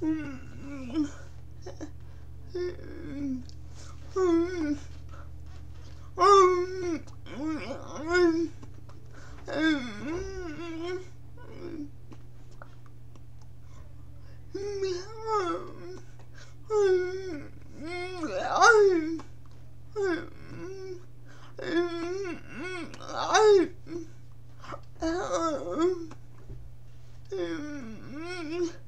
Mm-hmm.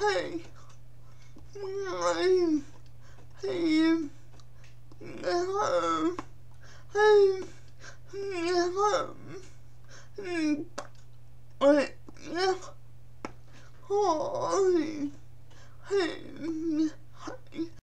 Hey, I'm hey, hey, hey, hey, hey, hey.